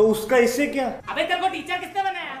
तो उसका इससे क्या? अबे तेरे को टीचर किसने बनाया?